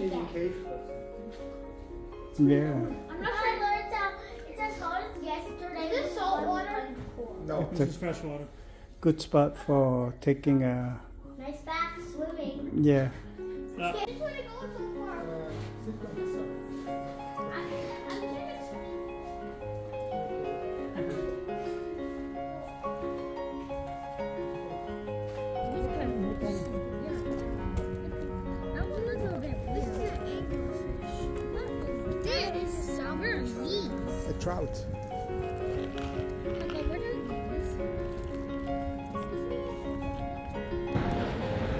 Indian cave. Yeah. I'm not sure. It's, uh, it's as cold as yesterday. Is this salt water? No. It's This fresh water. good spot for taking a Nice bath swimming. yeah. Uh, these? A trout. Okay, what?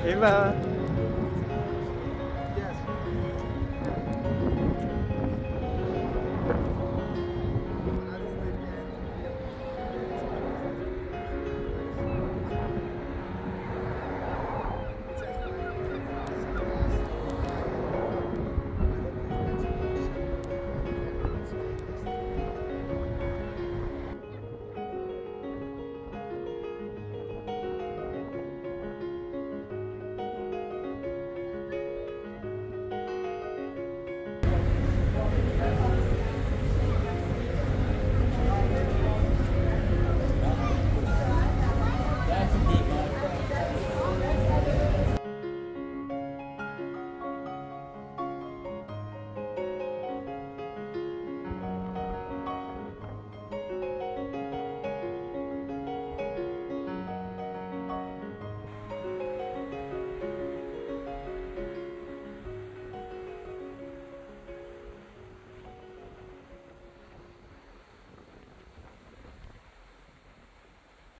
Eva.